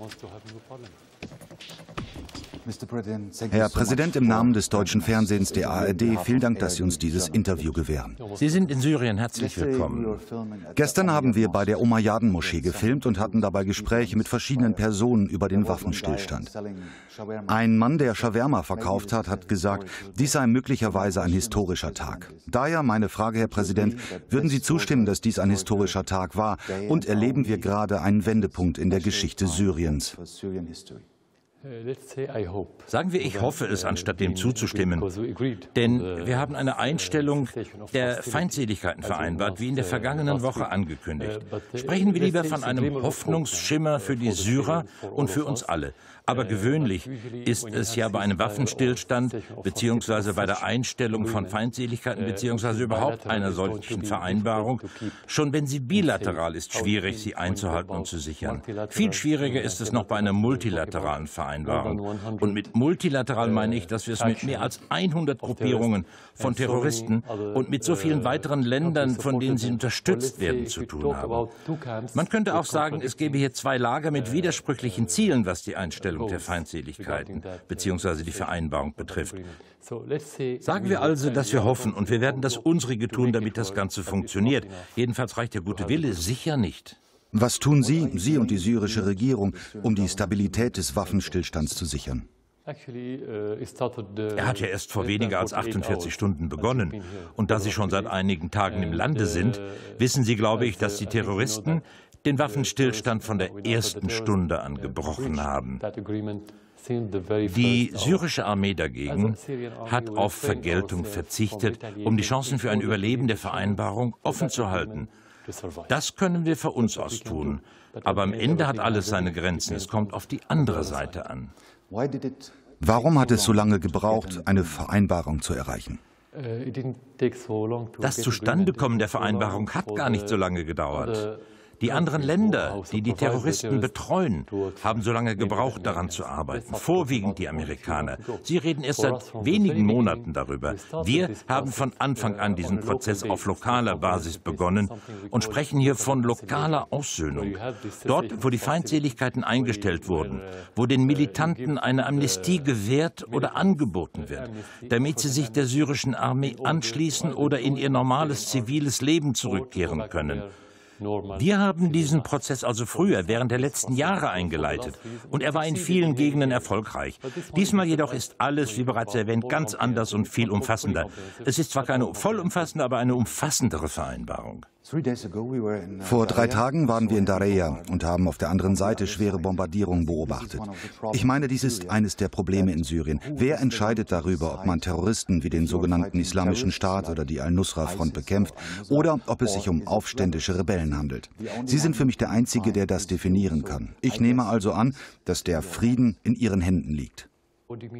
wants to have no problem. Herr Präsident, im Namen des deutschen Fernsehens der ARD, vielen Dank, dass Sie uns dieses Interview gewähren. Sie sind in Syrien herzlich willkommen. Gestern haben wir bei der Umayyaden-Moschee gefilmt und hatten dabei Gespräche mit verschiedenen Personen über den Waffenstillstand. Ein Mann, der Shawarma verkauft hat, hat gesagt, dies sei möglicherweise ein historischer Tag. Daher meine Frage, Herr Präsident, würden Sie zustimmen, dass dies ein historischer Tag war und erleben wir gerade einen Wendepunkt in der Geschichte Syriens? Sagen wir, ich hoffe es, anstatt dem zuzustimmen. Denn wir haben eine Einstellung der Feindseligkeiten vereinbart, wie in der vergangenen Woche angekündigt. Sprechen wir lieber von einem Hoffnungsschimmer für die Syrer und für uns alle. Aber gewöhnlich ist es ja bei einem Waffenstillstand beziehungsweise bei der Einstellung von Feindseligkeiten beziehungsweise überhaupt einer solchen Vereinbarung, schon wenn sie bilateral ist, schwierig, sie einzuhalten und zu sichern. Viel schwieriger ist es noch bei einer multilateralen Vereinbarung. Und mit multilateral meine ich, dass wir es mit mehr als 100 Gruppierungen von Terroristen und mit so vielen weiteren Ländern, von denen sie unterstützt werden, zu tun haben. Man könnte auch sagen, es gäbe hier zwei Lager mit widersprüchlichen Zielen, was die Einstellung Feststellung der Feindseligkeiten bzw. die Vereinbarung betrifft. Sagen wir also, dass wir hoffen, und wir werden das Unsrige tun, damit das Ganze funktioniert. Jedenfalls reicht der gute Wille sicher nicht. Was tun Sie, Sie und die syrische Regierung, um die Stabilität des Waffenstillstands zu sichern? Er hat ja erst vor weniger als 48 Stunden begonnen. Und da Sie schon seit einigen Tagen im Lande sind, wissen Sie, glaube ich, dass die Terroristen den Waffenstillstand von der ersten Stunde an gebrochen haben. Die syrische Armee dagegen hat auf Vergeltung verzichtet, um die Chancen für ein Überleben der Vereinbarung offen zu halten. Das können wir für uns aus tun. Aber am Ende hat alles seine Grenzen. Es kommt auf die andere Seite an. Warum hat es so lange gebraucht, eine Vereinbarung zu erreichen? Das Zustandekommen der Vereinbarung hat gar nicht so lange gedauert. Die anderen Länder, die die Terroristen betreuen, haben so lange gebraucht, daran zu arbeiten. Vorwiegend die Amerikaner. Sie reden erst seit wenigen Monaten darüber. Wir haben von Anfang an diesen Prozess auf lokaler Basis begonnen und sprechen hier von lokaler Aussöhnung. Dort, wo die Feindseligkeiten eingestellt wurden, wo den Militanten eine Amnestie gewährt oder angeboten wird, damit sie sich der syrischen Armee anschließen oder in ihr normales ziviles Leben zurückkehren können. Wir haben diesen Prozess also früher, während der letzten Jahre eingeleitet. Und er war in vielen Gegenden erfolgreich. Diesmal jedoch ist alles, wie bereits erwähnt, ganz anders und viel umfassender. Es ist zwar keine vollumfassende, aber eine umfassendere Vereinbarung. Vor drei Tagen waren wir in Dareya und haben auf der anderen Seite schwere Bombardierungen beobachtet. Ich meine, dies ist eines der Probleme in Syrien. Wer entscheidet darüber, ob man Terroristen wie den sogenannten Islamischen Staat oder die Al-Nusra-Front bekämpft oder ob es sich um aufständische Rebellen handelt? Sie sind für mich der Einzige, der das definieren kann. Ich nehme also an, dass der Frieden in Ihren Händen liegt.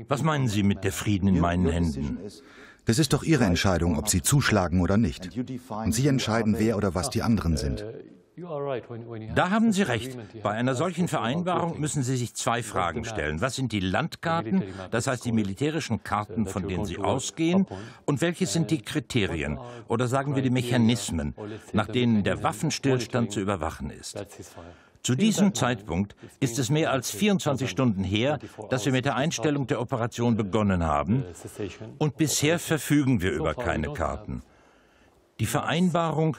Was meinen Sie mit der Frieden in meinen Händen? Es ist doch Ihre Entscheidung, ob Sie zuschlagen oder nicht. Und Sie entscheiden, wer oder was die anderen sind. Da haben Sie recht. Bei einer solchen Vereinbarung müssen Sie sich zwei Fragen stellen. Was sind die Landkarten, das heißt die militärischen Karten, von denen Sie ausgehen, und welche sind die Kriterien oder sagen wir die Mechanismen, nach denen der Waffenstillstand zu überwachen ist? Zu diesem Zeitpunkt ist es mehr als 24 Stunden her, dass wir mit der Einstellung der Operation begonnen haben, und bisher verfügen wir über keine Karten. Die Vereinbarung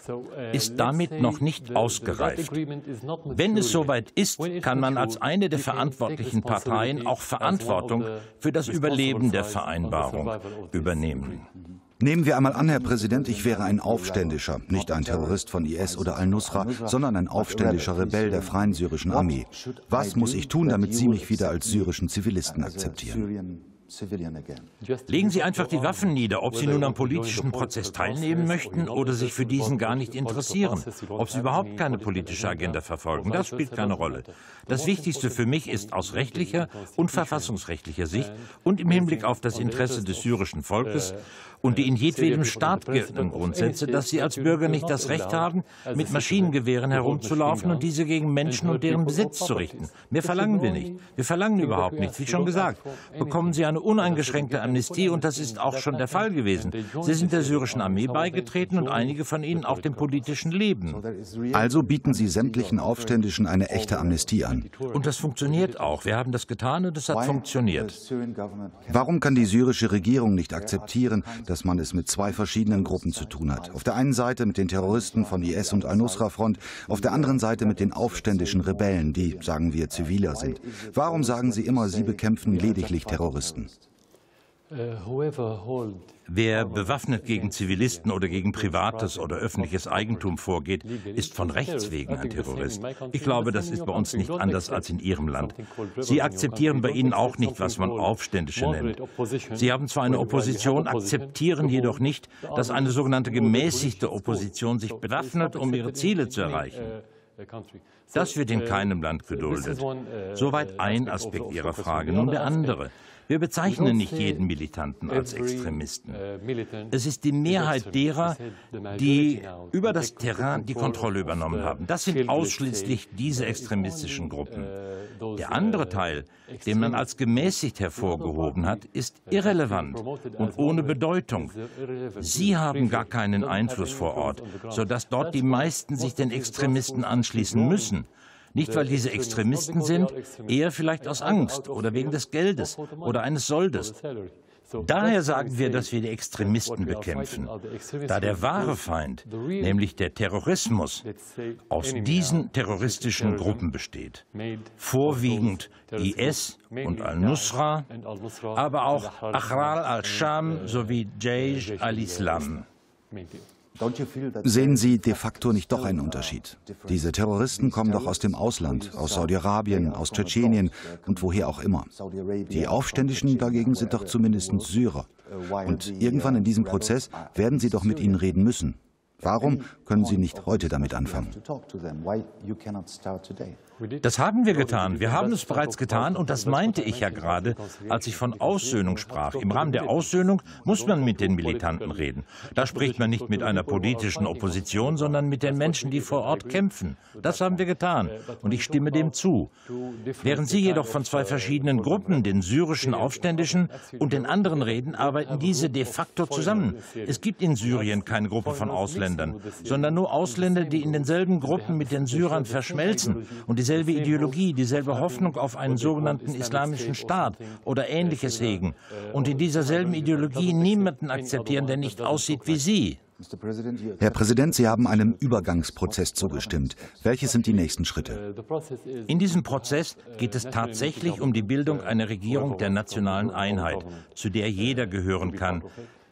ist damit noch nicht ausgereift. Wenn es soweit ist, kann man als eine der verantwortlichen Parteien auch Verantwortung für das Überleben der Vereinbarung übernehmen. Nehmen wir einmal an, Herr Präsident, ich wäre ein Aufständischer, nicht ein Terrorist von IS oder Al-Nusra, sondern ein aufständischer Rebell der Freien Syrischen Armee. Was muss ich tun, damit Sie mich wieder als syrischen Zivilisten akzeptieren? Legen Sie einfach die Waffen nieder, ob Sie nun am politischen Prozess teilnehmen möchten oder sich für diesen gar nicht interessieren, ob Sie überhaupt keine politische Agenda verfolgen, das spielt keine Rolle. Das Wichtigste für mich ist aus rechtlicher und verfassungsrechtlicher Sicht und im Hinblick auf das Interesse des syrischen Volkes und die in jedwedem Staat geltenden Grundsätze, dass sie als Bürger nicht das Recht haben, mit Maschinengewehren herumzulaufen und diese gegen Menschen und deren Besitz zu richten. Mehr verlangen wir nicht. Wir verlangen überhaupt nichts. Wie schon gesagt, bekommen Sie eine uneingeschränkte Amnestie und das ist auch schon der Fall gewesen. Sie sind der syrischen Armee beigetreten und einige von ihnen auch dem politischen Leben. Also bieten Sie sämtlichen Aufständischen eine echte Amnestie an. Und das funktioniert auch. Wir haben das getan und es hat funktioniert. Warum kann die syrische Regierung nicht akzeptieren, dass man es mit zwei verschiedenen Gruppen zu tun hat? Auf der einen Seite mit den Terroristen von IS und Al-Nusra-Front, auf der anderen Seite mit den aufständischen Rebellen, die, sagen wir, ziviler sind. Warum sagen Sie immer, Sie bekämpfen lediglich Terroristen? Wer bewaffnet gegen Zivilisten oder gegen privates oder öffentliches Eigentum vorgeht, ist von Rechts wegen ein Terrorist. Ich glaube, das ist bei uns nicht anders als in Ihrem Land. Sie akzeptieren bei Ihnen auch nicht, was man Aufständische nennt. Sie haben zwar eine Opposition, akzeptieren jedoch nicht, dass eine sogenannte gemäßigte Opposition sich bewaffnet, um ihre Ziele zu erreichen. Das wird in keinem Land geduldet. Soweit ein Aspekt Ihrer Frage. Nun der andere. Wir bezeichnen nicht jeden Militanten als Extremisten. Es ist die Mehrheit derer, die über das Terrain die Kontrolle übernommen haben. Das sind ausschließlich diese extremistischen Gruppen. Der andere Teil, den man als gemäßigt hervorgehoben hat, ist irrelevant und ohne Bedeutung. Sie haben gar keinen Einfluss vor Ort, sodass dort die meisten sich den Extremisten anschließen müssen. Nicht, weil diese Extremisten sind, eher vielleicht aus Angst oder wegen des Geldes oder eines Soldes. Daher sagen wir, dass wir die Extremisten bekämpfen, da der wahre Feind, nämlich der Terrorismus, aus diesen terroristischen Gruppen besteht. Vorwiegend IS und Al-Nusra, aber auch Ahrar al-Sham sowie Jaish al-Islam. Sehen Sie de facto nicht doch einen Unterschied? Diese Terroristen kommen doch aus dem Ausland, aus Saudi-Arabien, aus Tschetschenien und woher auch immer. Die Aufständischen dagegen sind doch zumindest Syrer. Und irgendwann in diesem Prozess werden Sie doch mit ihnen reden müssen. Warum können Sie nicht heute damit anfangen? Das haben wir getan. Wir haben es bereits getan und das meinte ich ja gerade, als ich von Aussöhnung sprach. Im Rahmen der Aussöhnung muss man mit den Militanten reden. Da spricht man nicht mit einer politischen Opposition, sondern mit den Menschen, die vor Ort kämpfen. Das haben wir getan und ich stimme dem zu. Während Sie jedoch von zwei verschiedenen Gruppen, den syrischen Aufständischen und den anderen reden, arbeiten diese de facto zusammen. Es gibt in Syrien keine Gruppe von Ausländern, sondern nur Ausländer, die in denselben Gruppen mit den Syrern verschmelzen und diese dieselbe Ideologie, dieselbe Hoffnung auf einen sogenannten islamischen Staat oder ähnliches hegen und in dieser selben Ideologie niemanden akzeptieren, der nicht aussieht wie sie. Herr Präsident, Sie haben einem Übergangsprozess zugestimmt. Welche sind die nächsten Schritte? In diesem Prozess geht es tatsächlich um die Bildung einer Regierung der nationalen Einheit, zu der jeder gehören kann,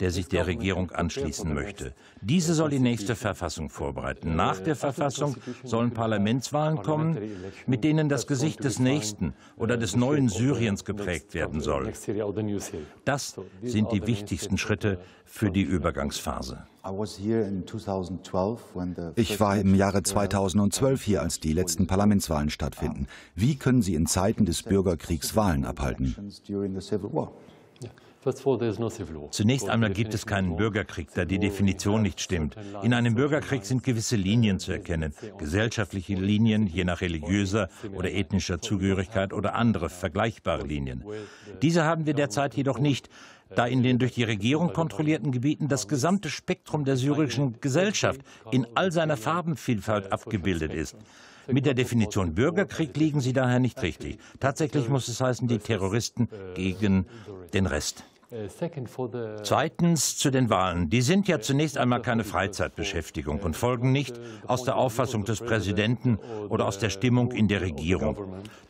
der sich der Regierung anschließen möchte. Diese soll die nächste Verfassung vorbereiten. Nach der Verfassung sollen Parlamentswahlen kommen, mit denen das Gesicht des nächsten oder des neuen Syriens geprägt werden soll. Das sind die wichtigsten Schritte für die Übergangsphase. Ich war im Jahre 2012 hier, als die letzten Parlamentswahlen stattfinden. Wie können Sie in Zeiten des Bürgerkriegs Wahlen abhalten? Zunächst einmal gibt es keinen Bürgerkrieg, da die Definition nicht stimmt. In einem Bürgerkrieg sind gewisse Linien zu erkennen, gesellschaftliche Linien, je nach religiöser oder ethnischer Zugehörigkeit oder andere vergleichbare Linien. Diese haben wir derzeit jedoch nicht, da in den durch die Regierung kontrollierten Gebieten das gesamte Spektrum der syrischen Gesellschaft in all seiner Farbenvielfalt abgebildet ist. Mit der Definition Bürgerkrieg liegen Sie daher nicht richtig. Tatsächlich muss es heißen, die Terroristen gegen den Rest. Zweitens zu den Wahlen. Die sind ja zunächst einmal keine Freizeitbeschäftigung und folgen nicht aus der Auffassung des Präsidenten oder aus der Stimmung in der Regierung.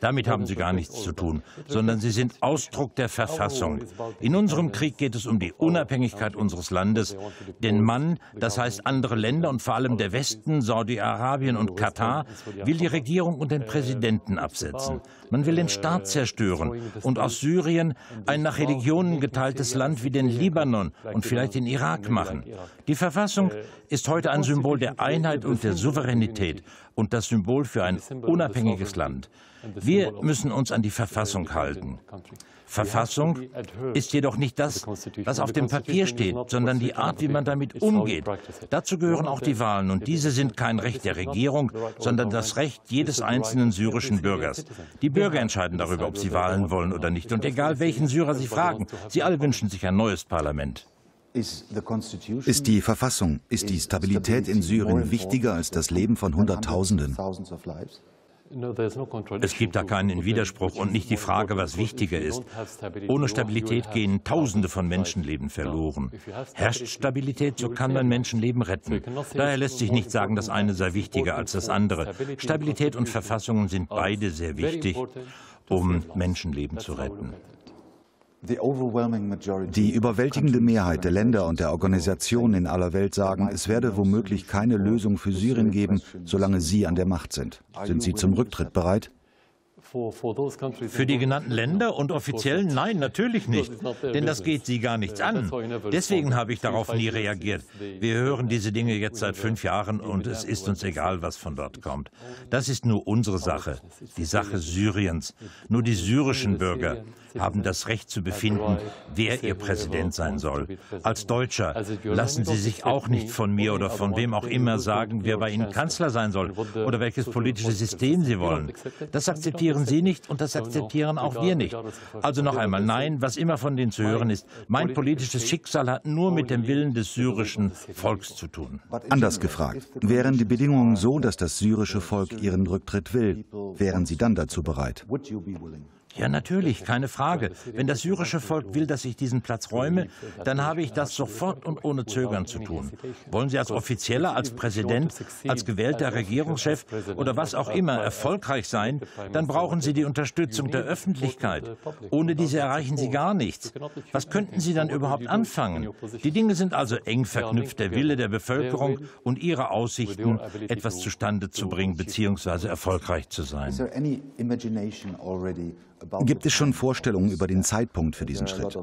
Damit haben sie gar nichts zu tun, sondern sie sind Ausdruck der Verfassung. In unserem Krieg geht es um die Unabhängigkeit unseres Landes. Denn man, das heißt andere Länder und vor allem der Westen, Saudi-Arabien und Katar, will die Regierung und den Präsidenten absetzen. Man will den Staat zerstören und aus Syrien ein nach Religionen geteiltes altes Land wie den Libanon und vielleicht den Irak machen. Die Verfassung ist heute ein Symbol der Einheit und der Souveränität und das Symbol für ein unabhängiges Land. Wir müssen uns an die Verfassung halten. Verfassung ist jedoch nicht das, was auf dem Papier steht, sondern die Art, wie man damit umgeht. Dazu gehören auch die Wahlen. Und diese sind kein Recht der Regierung, sondern das Recht jedes einzelnen syrischen Bürgers. Die Bürger entscheiden darüber, ob sie Wahlen wollen oder nicht. Und egal welchen Syrer sie fragen, sie alle wünschen sich ein neues Parlament. Ist die Verfassung, ist die Stabilität in Syrien wichtiger als das Leben von Hunderttausenden? Es gibt da keinen Widerspruch und nicht die Frage, was wichtiger ist. Ohne Stabilität gehen Tausende von Menschenleben verloren. Herrscht Stabilität, so kann man Menschenleben retten. Daher lässt sich nicht sagen, das eine sei wichtiger als das andere. Stabilität und Verfassungen sind beide sehr wichtig, um Menschenleben zu retten. Die überwältigende Mehrheit der Länder und der Organisationen in aller Welt sagen, es werde womöglich keine Lösung für Syrien geben, solange Sie an der Macht sind. Sind Sie zum Rücktritt bereit? Für die genannten Länder und offiziell nein, natürlich nicht. Denn das geht sie gar nichts an. Deswegen habe ich darauf nie reagiert. Wir hören diese Dinge jetzt seit fünf Jahren und es ist uns egal, was von dort kommt. Das ist nur unsere Sache, die Sache Syriens. Nur die syrischen Bürger haben das Recht zu befinden, wer ihr Präsident sein soll. Als Deutscher lassen Sie sich auch nicht von mir oder von wem auch immer sagen, wer bei Ihnen Kanzler sein soll oder welches politische System Sie wollen. Das akzeptieren akzeptieren Sie nicht und das akzeptieren auch wir nicht. Also noch einmal, nein, was immer von denen zu hören ist, mein politisches Schicksal hat nur mit dem Willen des syrischen Volks zu tun. Anders gefragt, wären die Bedingungen so, dass das syrische Volk ihren Rücktritt will, wären Sie dann dazu bereit? Ja, natürlich, keine Frage. Wenn das syrische Volk will, dass ich diesen Platz räume, dann habe ich das sofort und ohne Zögern zu tun. Wollen Sie als Offizieller, als Präsident, als gewählter Regierungschef oder was auch immer erfolgreich sein, dann brauchen Sie die Unterstützung der Öffentlichkeit. Ohne diese erreichen Sie gar nichts. Was könnten Sie dann überhaupt anfangen? Die Dinge sind also eng verknüpft, der Wille der Bevölkerung und ihre Aussichten, etwas zustande zu bringen bzw. erfolgreich zu sein. Gibt es schon Vorstellungen über den Zeitpunkt für diesen Schritt?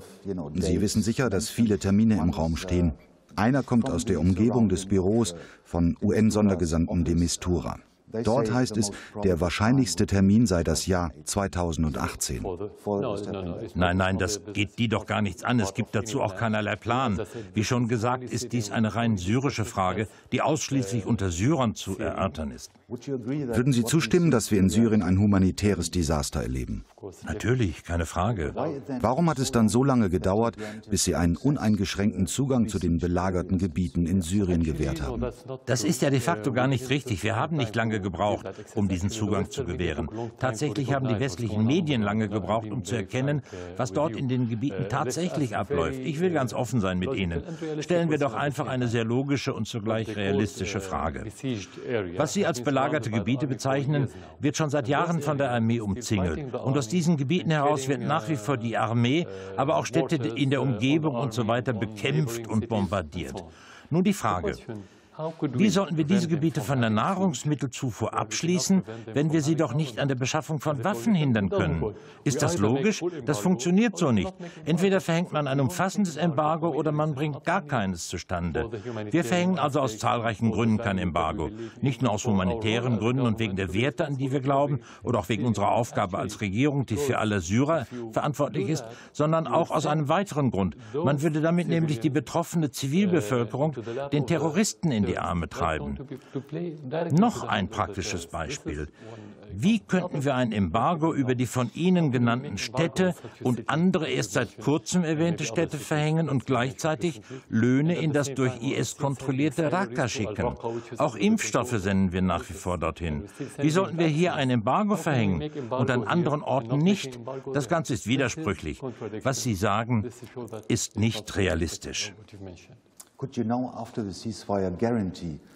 Sie wissen sicher, dass viele Termine im Raum stehen. Einer kommt aus der Umgebung des Büros von UN-Sondergesandten de Mistura. Dort heißt es, der wahrscheinlichste Termin sei das Jahr 2018. Nein, nein, das geht die doch gar nichts an. Es gibt dazu auch keinerlei Plan. Wie schon gesagt, ist dies eine rein syrische Frage, die ausschließlich unter Syrern zu erörtern ist. Würden Sie zustimmen, dass wir in Syrien ein humanitäres Desaster erleben? Natürlich, keine Frage. Warum hat es dann so lange gedauert, bis Sie einen uneingeschränkten Zugang zu den belagerten Gebieten in Syrien gewährt haben? Das ist ja de facto gar nicht richtig. Wir haben nicht lange gebraucht, um diesen Zugang zu gewähren. Tatsächlich haben die westlichen Medien lange gebraucht, um zu erkennen, was dort in den Gebieten tatsächlich abläuft. Ich will ganz offen sein mit Ihnen. Stellen wir doch einfach eine sehr logische und zugleich realistische Frage. Was Sie als belagerte Gebiete bezeichnen, wird schon seit Jahren von der Armee umzingelt. Und aus diesen Gebieten heraus wird nach wie vor die Armee, aber auch Städte in der Umgebung und so weiter bekämpft und bombardiert. Nun die Frage, wie sollten wir diese Gebiete von der Nahrungsmittelzufuhr abschließen, wenn wir sie doch nicht an der Beschaffung von Waffen hindern können? Ist das logisch? Das funktioniert so nicht. Entweder verhängt man ein umfassendes Embargo oder man bringt gar keines zustande. Wir verhängen also aus zahlreichen Gründen kein Embargo. Nicht nur aus humanitären Gründen und wegen der Werte, an die wir glauben, oder auch wegen unserer Aufgabe als Regierung, die für alle Syrer verantwortlich ist, sondern auch aus einem weiteren Grund. Man würde damit nämlich die betroffene Zivilbevölkerung den Terroristen in die Arme treiben. Noch ein praktisches Beispiel. Wie könnten wir ein Embargo über die von Ihnen genannten Städte und andere erst seit kurzem erwähnte Städte verhängen und gleichzeitig Löhne in das durch IS kontrollierte Raqqa schicken? Auch Impfstoffe senden wir nach wie vor dorthin. Wie sollten wir hier ein Embargo verhängen und an anderen Orten nicht? Das Ganze ist widersprüchlich. Was Sie sagen, ist nicht realistisch.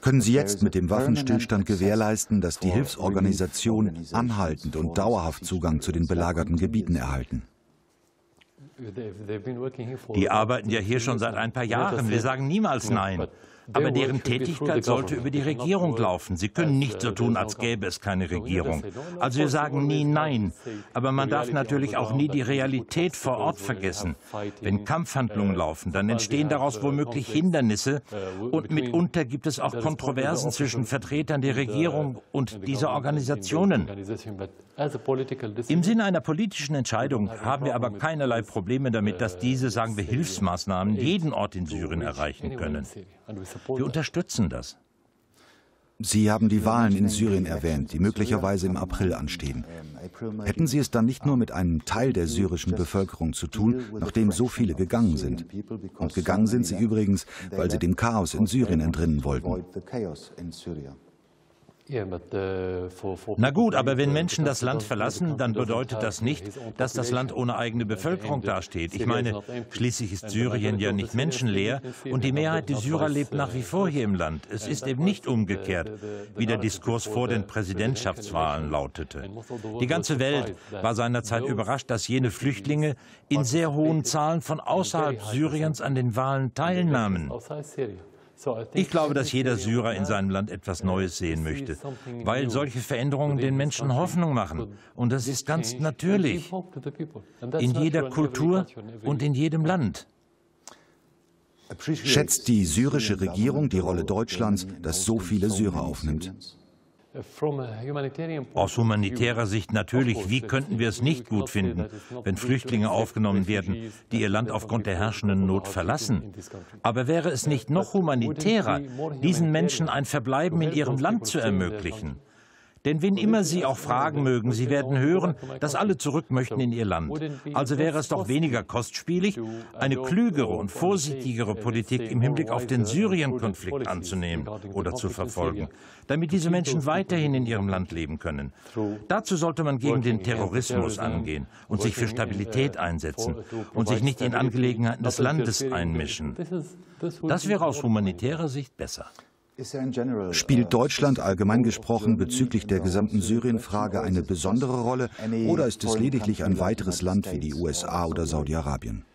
Können Sie jetzt mit dem Waffenstillstand gewährleisten, dass die Hilfsorganisationen anhaltend und dauerhaft Zugang zu den belagerten Gebieten erhalten? Die arbeiten ja hier schon seit ein paar Jahren. Wir sagen niemals Nein. Aber deren Tätigkeit sollte über die Regierung laufen. Sie können nicht so tun, als gäbe es keine Regierung. Also wir sagen nie Nein. Aber man darf natürlich auch nie die Realität vor Ort vergessen. Wenn Kampfhandlungen laufen, dann entstehen daraus womöglich Hindernisse und mitunter gibt es auch Kontroversen zwischen Vertretern der Regierung und dieser Organisationen. Im Sinne einer politischen Entscheidung haben wir aber keinerlei Probleme damit, dass diese, sagen wir, Hilfsmaßnahmen jeden Ort in Syrien erreichen können. Wir unterstützen das. Sie haben die Wahlen in Syrien erwähnt, die möglicherweise im April anstehen. Hätten Sie es dann nicht nur mit einem Teil der syrischen Bevölkerung zu tun, nachdem so viele gegangen sind? Und gegangen sind sie übrigens, weil sie dem Chaos in Syrien entrinnen wollten. Na gut, aber wenn Menschen das Land verlassen, dann bedeutet das nicht, dass das Land ohne eigene Bevölkerung dasteht. Ich meine, schließlich ist Syrien ja nicht menschenleer und die Mehrheit der Syrer lebt nach wie vor hier im Land. Es ist eben nicht umgekehrt, wie der Diskurs vor den Präsidentschaftswahlen lautete. Die ganze Welt war seinerzeit überrascht, dass jene Flüchtlinge in sehr hohen Zahlen von außerhalb Syriens an den Wahlen teilnahmen. Ich glaube, dass jeder Syrer in seinem Land etwas Neues sehen möchte, weil solche Veränderungen den Menschen Hoffnung machen. Und das ist ganz natürlich in jeder Kultur und in jedem Land. Schätzt die syrische Regierung die Rolle Deutschlands, das so viele Syrer aufnimmt? Aus humanitärer Sicht natürlich. Wie könnten wir es nicht gut finden, wenn Flüchtlinge aufgenommen werden, die ihr Land aufgrund der herrschenden Not verlassen? Aber wäre es nicht noch humanitärer, diesen Menschen ein Verbleiben in ihrem Land zu ermöglichen? Denn wen immer Sie auch fragen mögen, Sie werden hören, dass alle zurück möchten in ihr Land. Also wäre es doch weniger kostspielig, eine klügere und vorsichtigere Politik im Hinblick auf den Syrien-Konflikt anzunehmen oder zu verfolgen, damit diese Menschen weiterhin in ihrem Land leben können. Dazu sollte man gegen den Terrorismus angehen und sich für Stabilität einsetzen und sich nicht in Angelegenheiten des Landes einmischen. Das wäre aus humanitärer Sicht besser. Spielt Deutschland allgemein gesprochen bezüglich der gesamten Syrien-Frage eine besondere Rolle oder ist es lediglich ein weiteres Land wie die USA oder Saudi-Arabien?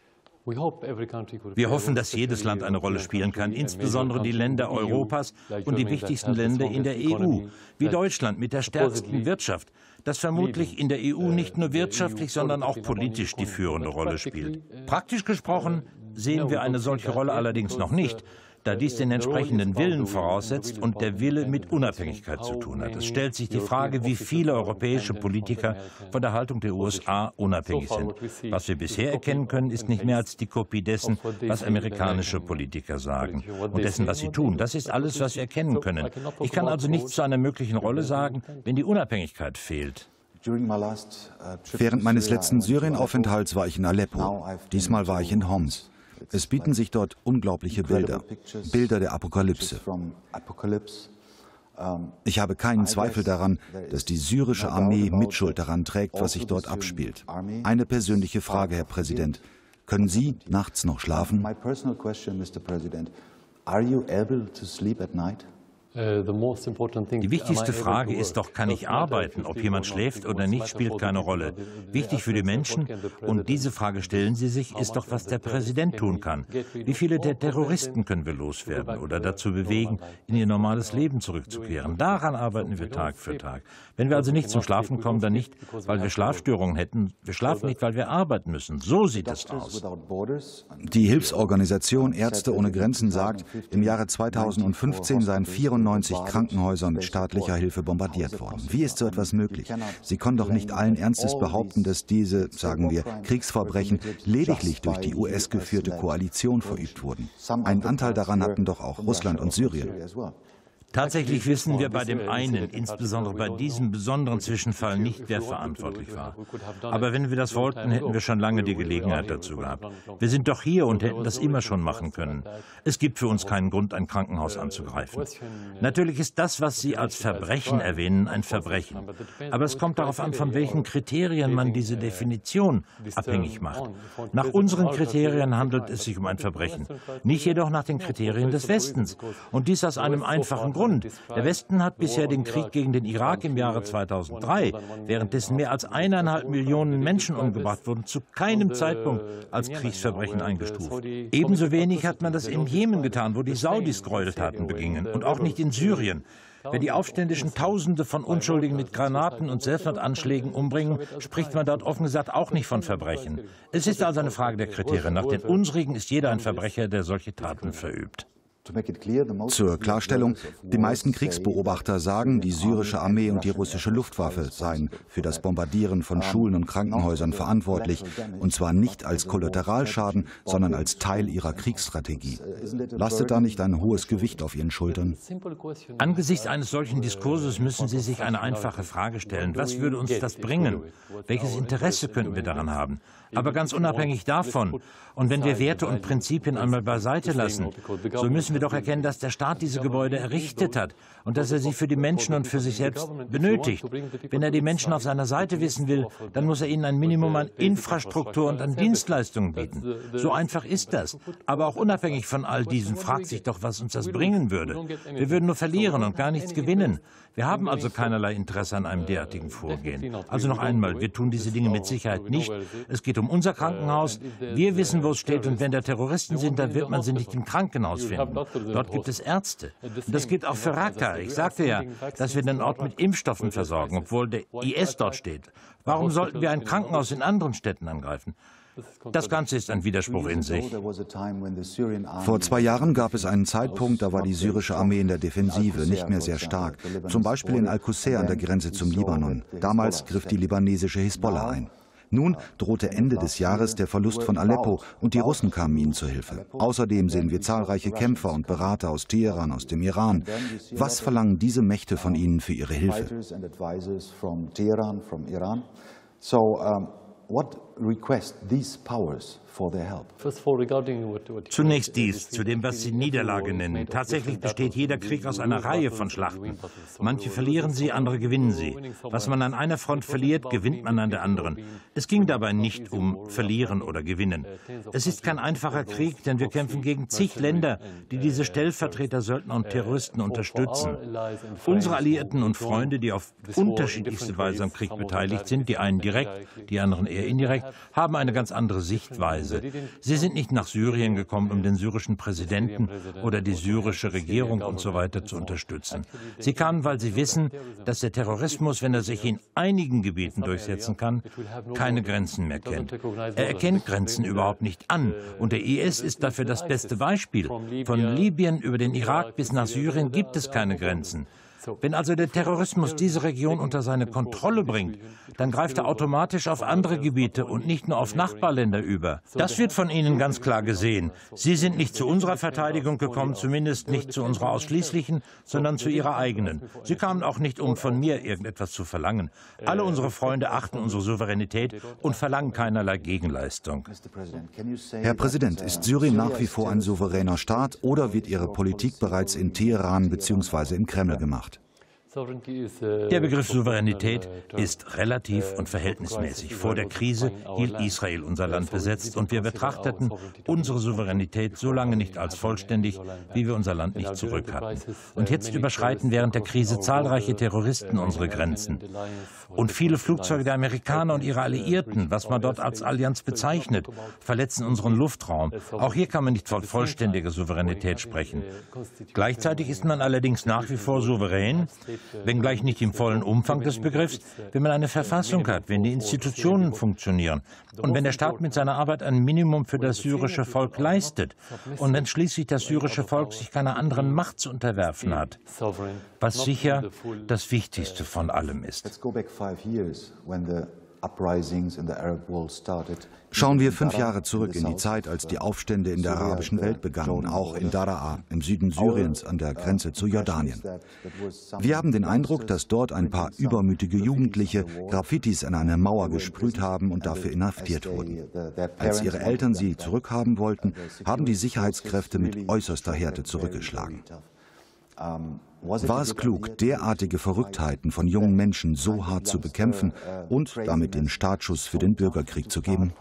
Wir hoffen, dass jedes Land eine Rolle spielen kann, insbesondere die Länder Europas und die wichtigsten Länder in der EU, wie Deutschland mit der stärksten Wirtschaft, das vermutlich in der EU nicht nur wirtschaftlich, sondern auch politisch die führende Rolle spielt. Praktisch gesprochen sehen wir eine solche Rolle allerdings noch nicht da dies den entsprechenden Willen voraussetzt und der Wille mit Unabhängigkeit zu tun hat. Es stellt sich die Frage, wie viele europäische Politiker von der Haltung der USA unabhängig sind. Was wir bisher erkennen können, ist nicht mehr als die Kopie dessen, was amerikanische Politiker sagen und dessen, was sie tun. Das ist alles, was wir erkennen können. Ich kann also nichts zu einer möglichen Rolle sagen, wenn die Unabhängigkeit fehlt. Während meines letzten Syrienaufenthalts war ich in Aleppo. Diesmal war ich in Homs. Es bieten sich dort unglaubliche Bilder, Bilder der Apokalypse. Ich habe keinen Zweifel daran, dass die syrische Armee Mitschuld daran trägt, was sich dort abspielt. Eine persönliche Frage, Herr Präsident. Können Sie nachts noch schlafen? Are you able to sleep at night? Äh, die wichtigste Frage ist doch, kann ich arbeiten? Ob jemand schläft oder nicht, spielt keine Rolle. Wichtig für die Menschen, und diese Frage stellen sie sich, ist doch, was der Präsident tun kann. Wie viele der Terroristen können wir loswerden oder dazu bewegen, in ihr normales Leben zurückzukehren? Daran arbeiten wir Tag für Tag. Wenn wir also nicht zum Schlafen kommen, dann nicht, weil wir Schlafstörungen hätten. Wir schlafen nicht, weil wir arbeiten müssen. So sieht es aus. Die Hilfsorganisation Ärzte ohne Grenzen sagt, im Jahre 2015 seien 94 95 Krankenhäuser mit staatlicher Hilfe bombardiert worden. Wie ist so etwas möglich? Sie können doch nicht allen Ernstes behaupten, dass diese, sagen wir, Kriegsverbrechen lediglich durch die US-geführte Koalition verübt wurden. Einen Anteil daran hatten doch auch Russland und Syrien. Tatsächlich wissen wir bei dem einen, insbesondere bei diesem besonderen Zwischenfall, nicht, wer verantwortlich war. Aber wenn wir das wollten, hätten wir schon lange die Gelegenheit dazu gehabt. Wir sind doch hier und hätten das immer schon machen können. Es gibt für uns keinen Grund, ein Krankenhaus anzugreifen. Natürlich ist das, was Sie als Verbrechen erwähnen, ein Verbrechen. Aber es kommt darauf an, von welchen Kriterien man diese Definition abhängig macht. Nach unseren Kriterien handelt es sich um ein Verbrechen, nicht jedoch nach den Kriterien des Westens. Und dies aus einem einfachen Grund. Der Westen hat bisher den Krieg gegen den Irak im Jahre 2003, währenddessen mehr als eineinhalb Millionen Menschen umgebracht wurden, zu keinem Zeitpunkt als Kriegsverbrechen eingestuft. Ebenso wenig hat man das im Jemen getan, wo die Saudis Gräueltaten begingen, und auch nicht in Syrien. Wenn die Aufständischen Tausende von Unschuldigen mit Granaten und Selbstmordanschlägen umbringen, spricht man dort offen gesagt auch nicht von Verbrechen. Es ist also eine Frage der Kriterien. Nach den unsrigen ist jeder ein Verbrecher, der solche Taten verübt. Zur Klarstellung, die meisten Kriegsbeobachter sagen, die syrische Armee und die russische Luftwaffe seien für das Bombardieren von Schulen und Krankenhäusern verantwortlich, und zwar nicht als Kollateralschaden, sondern als Teil ihrer Kriegsstrategie. Lastet da nicht ein hohes Gewicht auf ihren Schultern? Angesichts eines solchen Diskurses müssen Sie sich eine einfache Frage stellen. Was würde uns das bringen? Welches Interesse könnten wir daran haben? Aber ganz unabhängig davon, und wenn wir Werte und Prinzipien einmal beiseite lassen, so müssen wir doch erkennen, dass der Staat diese Gebäude errichtet hat und dass er sie für die Menschen und für sich selbst benötigt. Wenn er die Menschen auf seiner Seite wissen will, dann muss er ihnen ein Minimum an Infrastruktur und an Dienstleistungen bieten. So einfach ist das. Aber auch unabhängig von all diesem fragt sich doch, was uns das bringen würde. Wir würden nur verlieren und gar nichts gewinnen. Wir haben also keinerlei Interesse an einem derartigen Vorgehen. Also noch einmal, wir tun diese Dinge mit Sicherheit nicht. Es geht um unser Krankenhaus. Wir wissen, wo es steht. Und wenn da Terroristen sind, dann wird man sie nicht im Krankenhaus finden. Dort gibt es Ärzte. Und das gilt auch für Raqqa. Ich sagte ja, dass wir den Ort mit Impfstoffen versorgen, obwohl der IS dort steht. Warum sollten wir ein Krankenhaus in anderen Städten angreifen? Das Ganze ist ein Widerspruch in sich. Vor zwei Jahren gab es einen Zeitpunkt, da war die syrische Armee in der Defensive nicht mehr sehr stark. Zum Beispiel in Al-Qusayr an der Grenze zum Libanon. Damals griff die libanesische Hisbollah ein. Nun drohte Ende des Jahres der Verlust von Aleppo und die Russen kamen ihnen zu Hilfe. Außerdem sehen wir zahlreiche Kämpfer und Berater aus Teheran, aus dem Iran. Was verlangen diese Mächte von ihnen für ihre Hilfe? So, um, what request these powers Zunächst dies, zu dem, was Sie Niederlage nennen. Tatsächlich besteht jeder Krieg aus einer Reihe von Schlachten. Manche verlieren sie, andere gewinnen sie. Was man an einer Front verliert, gewinnt man an der anderen. Es ging dabei nicht um Verlieren oder Gewinnen. Es ist kein einfacher Krieg, denn wir kämpfen gegen zig Länder, die diese Stellvertreter, Söldner und Terroristen unterstützen. Unsere Alliierten und Freunde, die auf unterschiedlichste Weise am Krieg beteiligt sind, die einen direkt, die anderen eher indirekt, haben eine ganz andere Sichtweise. Weise. Sie sind nicht nach Syrien gekommen, um den syrischen Präsidenten oder die syrische Regierung und so weiter zu unterstützen. Sie kamen, weil sie wissen, dass der Terrorismus, wenn er sich in einigen Gebieten durchsetzen kann, keine Grenzen mehr kennt. Er erkennt Grenzen überhaupt nicht an. Und der IS ist dafür das beste Beispiel. Von Libyen über den Irak bis nach Syrien gibt es keine Grenzen. Wenn also der Terrorismus diese Region unter seine Kontrolle bringt, dann greift er automatisch auf andere Gebiete und nicht nur auf Nachbarländer über. Das wird von Ihnen ganz klar gesehen. Sie sind nicht zu unserer Verteidigung gekommen, zumindest nicht zu unserer ausschließlichen, sondern zu Ihrer eigenen. Sie kamen auch nicht, um von mir irgendetwas zu verlangen. Alle unsere Freunde achten unsere Souveränität und verlangen keinerlei Gegenleistung. Herr Präsident, ist Syrien nach wie vor ein souveräner Staat oder wird Ihre Politik bereits in Teheran bzw. im Kreml gemacht? Der Begriff Souveränität ist relativ und verhältnismäßig. Vor der Krise hielt Israel unser Land besetzt und wir betrachteten unsere Souveränität so lange nicht als vollständig, wie wir unser Land nicht zurück hatten. Und jetzt überschreiten während der Krise zahlreiche Terroristen unsere Grenzen. Und viele Flugzeuge der Amerikaner und ihrer Alliierten, was man dort als Allianz bezeichnet, verletzen unseren Luftraum. Auch hier kann man nicht von vollständiger Souveränität sprechen. Gleichzeitig ist man allerdings nach wie vor souverän, wenngleich nicht im vollen Umfang des Begriffs, wenn man eine Verfassung hat, wenn die Institutionen funktionieren und wenn der Staat mit seiner Arbeit ein Minimum für das syrische Volk leistet und wenn schließlich das syrische Volk sich keiner anderen Macht zu unterwerfen hat, was sicher das Wichtigste von allem ist. Schauen wir fünf Jahre zurück in die Zeit, als die Aufstände in der arabischen Welt begannen, auch in Daraa, im Süden Syriens an der Grenze zu Jordanien. Wir haben den Eindruck, dass dort ein paar übermütige Jugendliche Graffitis an eine Mauer gesprüht haben und dafür inhaftiert wurden. Als ihre Eltern sie zurückhaben wollten, haben die Sicherheitskräfte mit äußerster Härte zurückgeschlagen. War es klug, derartige Verrücktheiten von jungen Menschen so hart zu bekämpfen und damit den Startschuss für den Bürgerkrieg zu geben?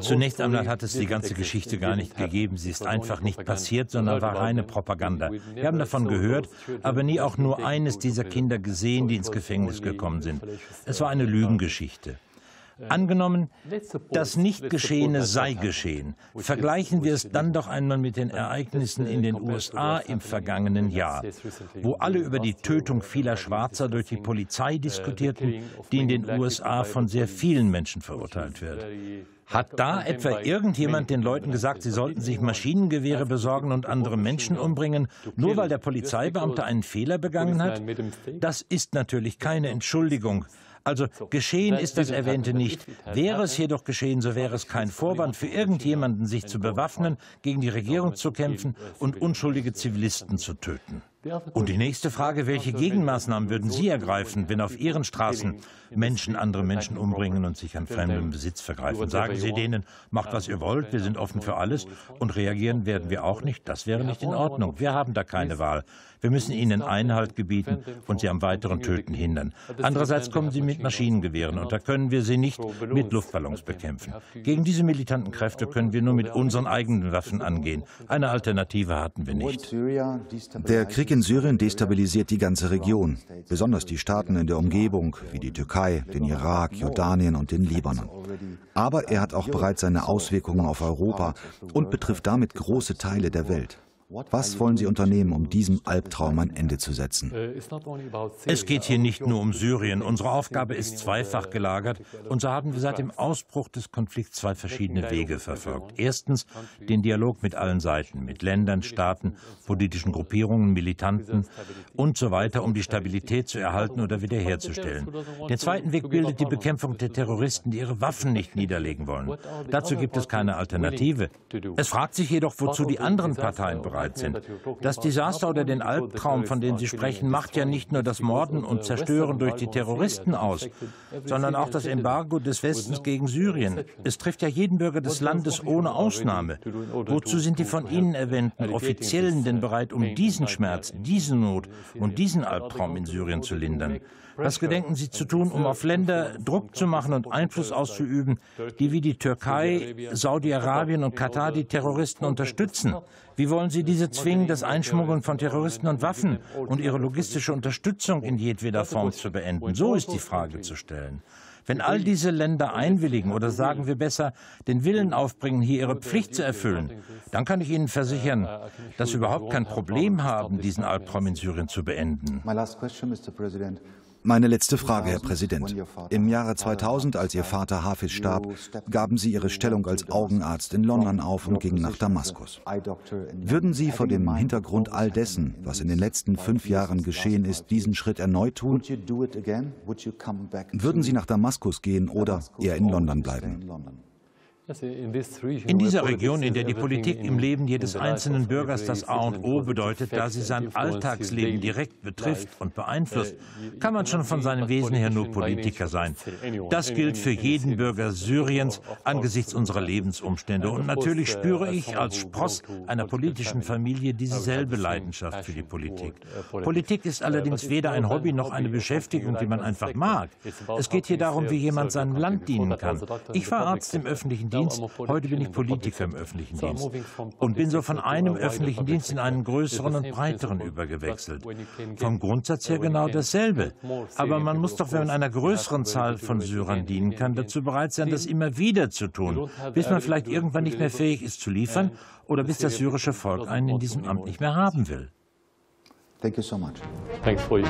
Zunächst einmal hat es die ganze Geschichte gar nicht gegeben. Sie ist einfach nicht passiert, sondern war reine Propaganda. Wir haben davon gehört, aber nie auch nur eines dieser Kinder gesehen, die ins Gefängnis gekommen sind. Es war eine Lügengeschichte. Angenommen, das Nicht-Geschehene sei geschehen. Vergleichen wir es dann doch einmal mit den Ereignissen in den USA im vergangenen Jahr, wo alle über die Tötung vieler Schwarzer durch die Polizei diskutierten, die in den USA von sehr vielen Menschen verurteilt wird. Hat da etwa irgendjemand den Leuten gesagt, sie sollten sich Maschinengewehre besorgen und andere Menschen umbringen, nur weil der Polizeibeamte einen Fehler begangen hat? Das ist natürlich keine Entschuldigung. Also geschehen ist das Erwähnte nicht. Wäre es jedoch geschehen, so wäre es kein Vorwand für irgendjemanden, sich zu bewaffnen, gegen die Regierung zu kämpfen und unschuldige Zivilisten zu töten. Und die nächste Frage, welche Gegenmaßnahmen würden Sie ergreifen, wenn auf Ihren Straßen Menschen andere Menschen umbringen und sich an fremdem Besitz vergreifen? Sagen Sie denen, macht was ihr wollt, wir sind offen für alles und reagieren werden wir auch nicht? Das wäre nicht in Ordnung. Wir haben da keine Wahl. Wir müssen ihnen Einhalt gebieten und sie am weiteren Töten hindern. Andererseits kommen sie mit Maschinengewehren und da können wir sie nicht mit Luftballons bekämpfen. Gegen diese militanten Kräfte können wir nur mit unseren eigenen Waffen angehen. Eine Alternative hatten wir nicht. Der Krieg in Syrien destabilisiert die ganze Region, besonders die Staaten in der Umgebung wie die Türkei, den Irak, Jordanien und den Libanon. Aber er hat auch bereits seine Auswirkungen auf Europa und betrifft damit große Teile der Welt. Was wollen Sie unternehmen, um diesem Albtraum ein Ende zu setzen? Es geht hier nicht nur um Syrien. Unsere Aufgabe ist zweifach gelagert. Und so haben wir seit dem Ausbruch des Konflikts zwei verschiedene Wege verfolgt. Erstens den Dialog mit allen Seiten, mit Ländern, Staaten, politischen Gruppierungen, Militanten und so weiter, um die Stabilität zu erhalten oder wiederherzustellen. Den zweiten Weg bildet die Bekämpfung der Terroristen, die ihre Waffen nicht niederlegen wollen. Dazu gibt es keine Alternative. Es fragt sich jedoch, wozu die anderen Parteien bereit bereit sind. Das Desaster oder den Albtraum, von dem Sie sprechen, macht ja nicht nur das Morden und Zerstören durch die Terroristen aus, sondern auch das Embargo des Westens gegen Syrien. Es trifft ja jeden Bürger des Landes ohne Ausnahme. Wozu sind die von Ihnen erwähnten Offiziellen denn bereit, um diesen Schmerz, diese Not und diesen Albtraum in Syrien zu lindern? Was gedenken Sie zu tun, um auf Länder Druck zu machen und Einfluss auszuüben, die wie die Türkei, Saudi-Arabien und Katar die Terroristen unterstützen? Wie wollen Sie diese zwingen, das Einschmuggeln von Terroristen und Waffen und ihre logistische Unterstützung in jedweder Form zu beenden? So ist die Frage zu stellen. Wenn all diese Länder einwilligen oder sagen wir besser, den Willen aufbringen, hier ihre Pflicht zu erfüllen, dann kann ich Ihnen versichern, dass Sie überhaupt kein Problem haben, diesen Albtraum in Syrien zu beenden. Meine letzte Frage, Herr Präsident. Im Jahre 2000, als Ihr Vater Hafiz starb, gaben Sie Ihre Stellung als Augenarzt in London auf und gingen nach Damaskus. Würden Sie vor dem Hintergrund all dessen, was in den letzten fünf Jahren geschehen ist, diesen Schritt erneut tun? Würden Sie nach Damaskus gehen oder eher in London bleiben? In dieser Region, in der die Politik im Leben jedes einzelnen Bürgers das A und O bedeutet, da sie sein Alltagsleben direkt betrifft und beeinflusst, kann man schon von seinem Wesen her nur Politiker sein. Das gilt für jeden Bürger Syriens angesichts unserer Lebensumstände. Und natürlich spüre ich als Spross einer politischen Familie dieselbe Leidenschaft für die Politik. Politik ist allerdings weder ein Hobby noch eine Beschäftigung, die man einfach mag. Es geht hier darum, wie jemand seinem Land dienen kann. Ich war Arzt im öffentlichen Dienst. Heute bin ich Politiker im öffentlichen Dienst und bin so von einem öffentlichen Dienst in einen größeren und breiteren übergewechselt. Vom Grundsatz her genau dasselbe. Aber man muss doch, wenn man einer größeren Zahl von Syrern dienen kann, dazu bereit sein, das immer wieder zu tun, bis man vielleicht irgendwann nicht mehr fähig ist zu liefern oder bis das syrische Volk einen in diesem Amt nicht mehr haben will. Thank you so much. Thanks for you.